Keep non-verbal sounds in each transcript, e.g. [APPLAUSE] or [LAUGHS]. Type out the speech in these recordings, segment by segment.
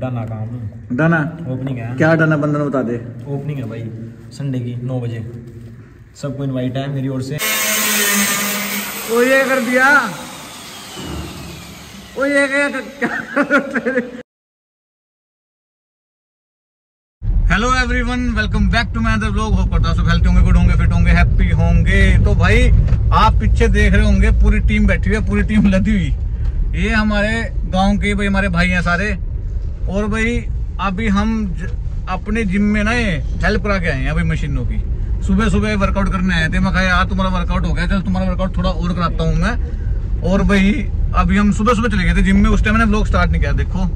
डना काम। Done opening है। क्या डन है? बता दे। ओपनिंग है भाई। संडे की नौ बजे। सबको इनवाइट है मेरी ओर से। ओ ये कर दिया। ओ ये क्या hello everyone welcome back to my other vlog hope करता हूँ सब हेल्थी होंगे गुड होंगे फिट होंगे हैप्पी होंगे। तो भाई आप पीछे देख रहे होंगे पूरी टीम बैठी हुई है पूरी टीम लदी हुई। ये हमारे गाँव के भाई हमारे भाई हैं सारे। और भाई अभी हम ज, अपने जिम में ना ये हेल्प करा के आए हैं अभी मशीनों की। सुबह सुबह वर्कआउट करने आए थे। मैं कहा यार तुम्हारा वर्कआउट हो गया। चल तुम्हारा वर्कआउट थोड़ा और कराता हूँ मैं। और भाई अभी हम सुबह सुबह चले गए थे जिम में। उस टाइम मैंने ब्लॉग स्टार्ट नहीं किया देखो।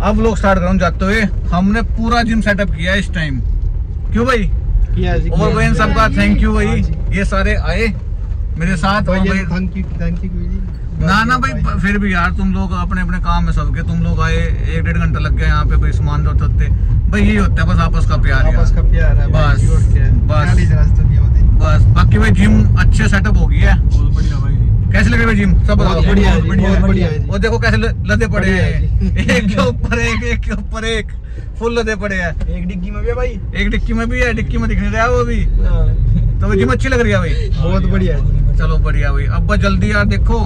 अब लोग स्टार्ट करूँ जाते हुए हमने पूरा जिम सेटअप किया इस टाइम क्यों भाई? और भाई इन। सबका थैंक यू हाँ भाई ये सारे आए मेरे साथ थैंक यू थैंक यू जी। ना ना भाई फिर भी यार तुम लोग अपने अपने काम में सबके तुम लोग आए एक डेढ़ घंटा लग गया यहाँ पे भाई सामान जोड़ते होते भाई यही होता है बस आपस का प्यार आपस का प्यार है बस, और बस। बस बाकी भाई जिम अच्छे सेटअप हो गई है। बहुत बढ़िया भाई। कैसे लगे भाई जिम सब बहुत बढ़िया बढ़िया, बहुत बढ़िया। बढ़िया वो देखो कैसे लदे पड़े हैं [LAUGHS] एक के ऊपर एक एक के ऊपर एक। फुल लदे पड़े हैं। एक डिग्गी में भी है भाई। एक डिक्की में भी है डिक्की में दिख नहीं रहा है वो भी। हाँ, तो जिम अच्छी लग रही है भाई? बहुत बढ़िया चलो बढ़िया भाई। अब बस जल्दी यार देखो।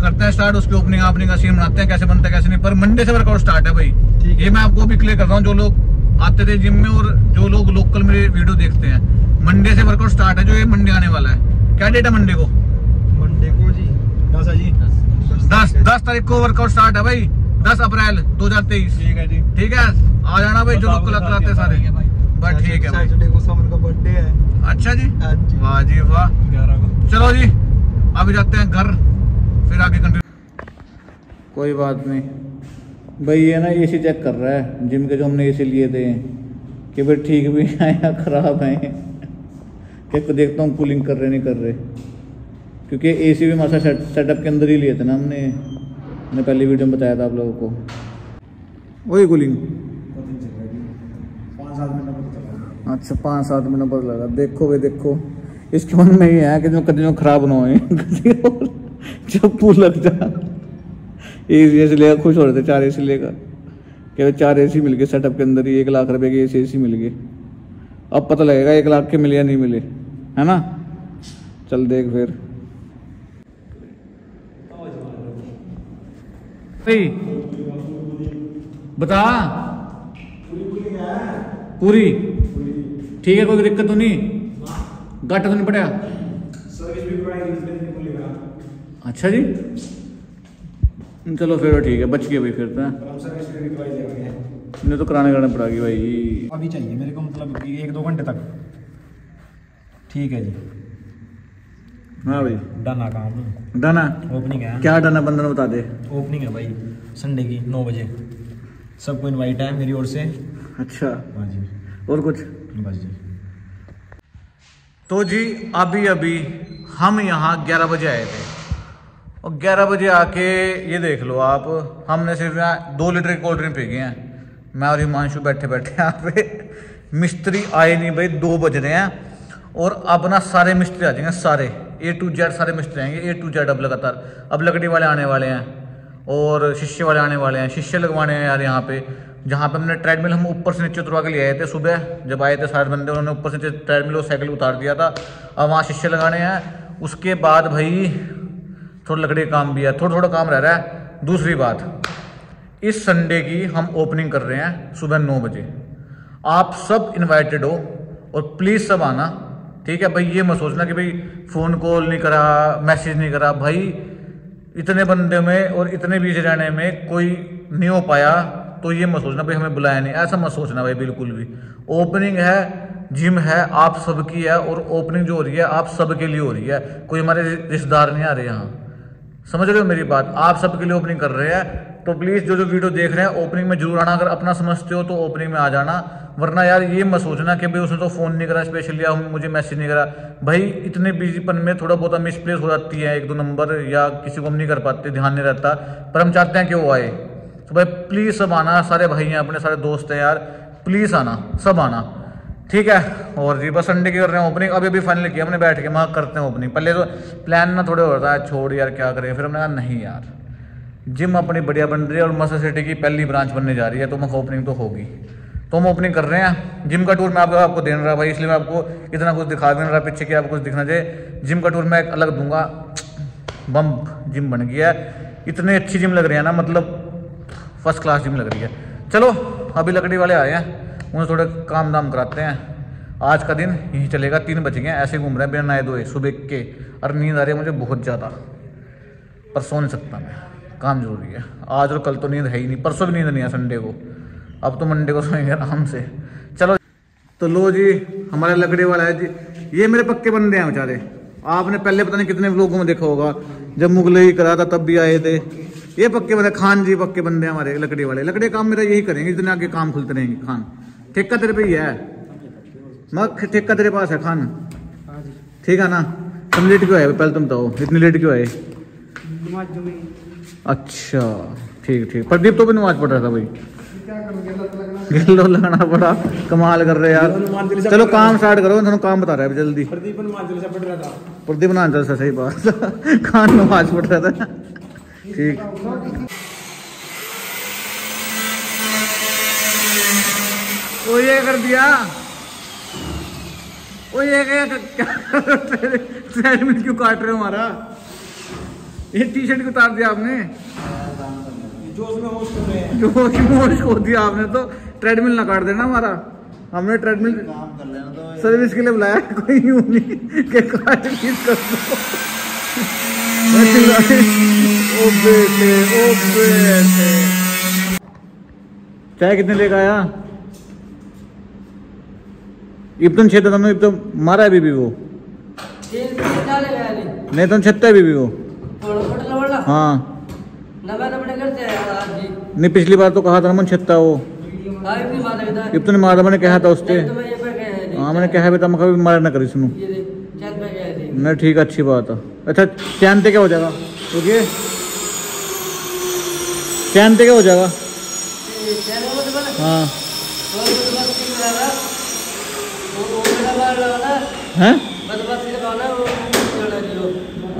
करते हैं स्टार्ट उसकी ओपनिंग ओपनिंग का सीन बनाते हैं कैसे बनता है कैसे नहीं पर मंडे से वर्कआउट स्टार्ट है भाई। ये मैं आपको भी क्लियर कर रहा हूँ जो लोग आते थे जिम में और जो लोग लोकल मेरे वीडियो देखते हैं। मंडे से वर्कआउट स्टार्ट है जो ये मंडे आने वाला है। क्या डेट है मंडे को? मंडे को जी दस है जी। दस। दस तारीख को वर्कआउट स्टार्ट है भाई। दस अप्रैल दो हज़ार तेईस। ठीक है जी। ठीक है? आ जाना भाई जो लोग कल आते सारे। बस ठीक है भाई। सैटरडे को समर का बर्थडे है। अच्छा जी। हाँ जी। वाह जी वाह। ग्यारह को। चलो जी अभी जाते हैं घर। फिर आगे कंटिन्यू कोई बात नहीं। भाई ये ना एसी चेक कर रहा है। जिम के जो हमने एसी लिए थे। कि भाई ठीक भी हैं या ख़राब हैं। कि देखता हूँ कूलिंग कर रहे नहीं कर रहे। क्योंकि एसी भी हमारा सेटअप के अंदर ही लिए थे ना हमने। मैंने पहली वीडियो में बताया था आप लोगों को। वही कूलिंग अच्छा पाँच सात मिनट बाद लगा। देखो भाई, देखो। इसके मन में ये है कि जो जो खराब ना और। चप्पू लग जा। ए एसी एसी लेकर खुश हो रहे थे चार एसी लेकर। कि चार एसी मिल गए सेटअप के अंदर ही एक लाख रुपए के एसी एसी मिल गए। अब पता लगेगा एक लाख के मिले या नहीं मिले है ना? चल देख फिर। बता। पूरी? ठीक है कोई दिक्कत तो नहीं? घाटा तो नहीं पड़ा सर्विस भी कराएगी इसमें नहीं खुलेगा अच्छा जी। चलो फिर ठीक है बच गया भाई फिर तो। तो कराने कराने पड़ेगी भाई। अभी चाहिए मेरे को मतलब एक दो घंटे तक। ठीक है जी। हाँ भाई। डना काम। डन ओपनिंग है। क्या डन बंदर बता दे। ओपनिंग है भाई संडे की नौ बजे। सबको इनवाइट है मेरी ओर से। अच्छा। हाँ जी। और कुछ? बस जी। तो जी अभी अभी हम यहाँ ग्यारह बजे आए थे। और ग्यारह बजे आके ये देख लो आप, हमने सिर्फ़ यहाँ दो लीटर की कोल्ड ड्रिंक पी गए हैं। मैं और हिमांशु बैठे बैठे यहाँ पे [LAUGHS] मिस्त्री आए नहीं भाई, दो बज रहे हैं। और अब ना सारे मिस्त्री आ जाएँगे, सारे। ए टू जेड सारे मिस्त्री आएँगे ए टू जेड अब लगातार। अब लकड़ी वाले आने वाले हैं, और शीशे वाले आने वाले हैं। शीशे लगवाने हैं यार यहाँ पे, जहाँ पे हमने ट्रेडमिल हम ऊपर से नीचे उतरवा के ले आए थे सुबह। जब आए थे सारे बंदे, उन्होंने ऊपर से नीचे ट्रेडमिल और साइकिल उतार दिया था। अब वहाँ शीशे लगाने हैं। उसके बाद भाई थोड़ा लकड़ी काम भी है, थोड़ा थोड़ा काम रह रहा है। दूसरी बात, इस संडे की हम ओपनिंग कर रहे हैं सुबह नौ बजे। आप सब इनवाइटेड हो और प्लीज़ सब आना, ठीक है? भाई, ये मत सोचना कि भाई फ़ोन कॉल नहीं करा मैसेज नहीं करा। भाई, इतने बंदे में और इतने बीच रहने में कोई नहीं हो पाया तो ये मत सोचना भाई, हमें बुलाया नहीं। ऐसा मत सोचना भाई, बिल्कुल भी। ओपनिंग है जिम है, आप सबकी है और ओपनिंग जो हो रही है, आप सबके लिए हो रही है। कोई हमारे रिश्तेदार नहीं आ रहे यहाँ। समझ रहे हो मेरी बात? आप सबके लिए ओपनिंग कर रहे हैं तो प्लीज़ जो जो वीडियो देख रहे हैं ओपनिंग में ज़रूर आना। अगर अपना समझते हो तो ओपनिंग में आ जाना। वरना यार, ये मत सोचना कि भाई उसने तो फ़ोन नहीं करा स्पेशली या मुझे मैसेज नहीं करा। भाई, इतने बिजीपन में थोड़ा बहुत मिसप्लेस हो जाती है, एक दो नंबर या किसी को हम नहीं कर पाते, ध्यान नहीं रहता। पर हम चाहते हैं कि वो आए। तो भाई प्लीज़ सब आना, सारे भाई हैं अपने, सारे दोस्त हैं यार। प्लीज़ आना, सब आना। ठीक है? और जी, बस संडे की कर रहे हैं ओपनिंग अभी अभी फाइनल किया हमने बैठ के वहाँ करते हैं ओपनिंग पहले तो प्लान ना थोड़े हो रहा है छोड़ यार, क्या करें? फिर हमने कहा, नहीं यार जिम अपनी बढ़िया बन रही है और मसल सिटी की पहली ब्रांच बनने जा रही है तो मैं ओपनिंग तो होगी। तो हम ओपनिंग कर रहे हैं। जिम का टूर मैं आपको आपको दे रहा भाई, इसलिए मैं आपको इतना कुछ दिखा भी नहीं रहा, पीछे कि आपको कुछ दिखना चाहिए। जिम का टूर मैं एक अलग दूँगा। बम जिम बन गया है। इतनी अच्छी जिम लग रही है ना मतलब फ़र्स्ट क्लास जिम लग रही है। चलो, अभी लकड़ी वाले आए हैं। उन्हें थोड़े काम दाम कराते हैं। आज का दिन यहीं चलेगा, तीन बज गए ऐसे घूम रहे हैं, बिना नहाए धोए, सुबह के, और नींद आ रही है मुझे बहुत ज़्यादा। पर सो नहीं सकता मैं, काम ज़रूरी है। आज और कल तो नींद है ही नहीं, परसों भी नींद नहीं है संडे को। अब तो मंडे को सोएँगे आराम से। चलो। तो लो जी, हमारा लकड़ी वाला है जी, ये मेरे पक्के बंदे हैं बेचारे। आपने पहले पता नहीं कितने लोगों में देखा होगा, जब मुगलई करा था, तब भी आए थे। ये पक्के बंदे, खान जी पक्के बंदे हमारे लकड़ी वाले। लकड़ी काम मेरा यही करेंगे, जितने आगे काम खुलते रहेंगे, खान। ठेका तेरे पे ही है। मग ठेका तेरे पास है, खान। ठीक है ना? तुम लेट क्यों आए? पहले तुम बताओ, इतनी लेट क्यों आए? अच्छा ठीक ठीक। प्रदीप तो भी नमाज़ पढ़ रहा था भाई। गिल्लो लगना पड़ा। कमाल कर रहे यार। चलो, काम स्टार्ट करो, थोड़ा काम बता रहा है जल्दी। प्रदीप से पढ़ रहा था सही बात। खान नमाज़ पढ़ रहा था। ठीक। ओ ये कर दिया। ओ ये क्या ट्रेडमिल क्यों काट रहे हो हमारा? ये टी शर्ट क्यों उतार दिया आपने? जोश में होश हैं। जो को दिया आपने तो। ट्रेडमिल ना काट देना हमारा। हमने ट्रेडमिल सर्विस के लिए बुलाया कोई यूँ नहीं के काट पीस कर दो। ओ बेटे ओ बेटे। चाय कितने लेकर आया? इब्तन छेता था इब्तन मारा है बीबी वो। नहीं तो छत्ता है बीबी वो। हाँ। नहीं पिछली बार तो कहा था मन छत्ता वो। इब्तन मारा मैंने कहा था उससे। हाँ मैंने कहा भी था मैं कभी मारा ना करी सुनू नहीं ठीक अच्छी बात है। अच्छा चैन ते क्या हो जाएगा? रुकिए। चैन ते क्या हो जाएगा? हाँ हैं?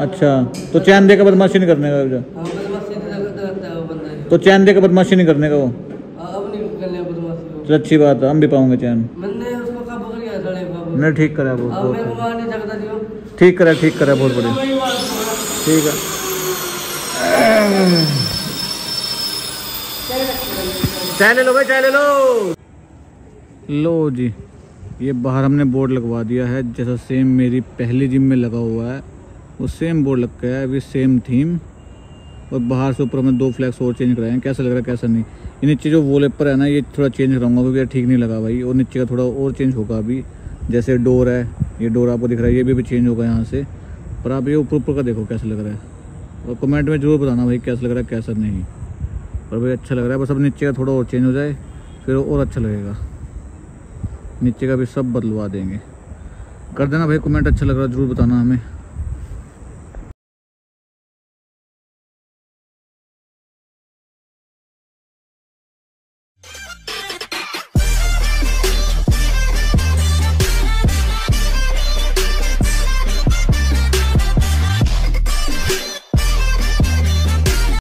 अच्छा तो चैन दे का बदमाशी नहीं करने का तो चैन दे का बदमाशी नहीं करने का वो? तो अच्छी बात है हम भी पाऊँगे चैन। नहीं ठीक करा बहुत बहुत। ठीक करा ठीक करा बहुत बढ़िया। ठीक है। चाय ले लो भाई चाय ले लो। लो जी। ये बाहर हमने बोर्ड लगवा दिया है जैसा सेम मेरी पहली जिम में लगा हुआ है वो सेम बोर्ड लग गया है विद सेम थीम और बाहर से ऊपर हमने दो फ्लैक्स और चेंज कराए हैं कैसा लग रहा है कैसा नहीं। ये नीचे जो वॉलपेपर है ना ये थोड़ा चेंज कराऊँगा क्योंकि ठीक नहीं लगा भाई और नीचे का थोड़ा और चेंज होगा अभी जैसे डोर है ये डोर आपको दिख रहा है ये भी, भी चेंज होगा यहाँ से पर आप ये ऊपर ऊपर का देखो कैसा लग रहा है। और कमेंट में ज़रूर बताना भाई कैसा लग रहा है कैसा नहीं। पर भाई अच्छा लग रहा है बस अब नीचे का थोड़ा और चेंज हो जाए फिर और अच्छा लगेगा। नीचे का भी सब बदलवा देंगे। कर देना भाई कमेंट अच्छा लग रहा है, ज़रूर बताना हमें।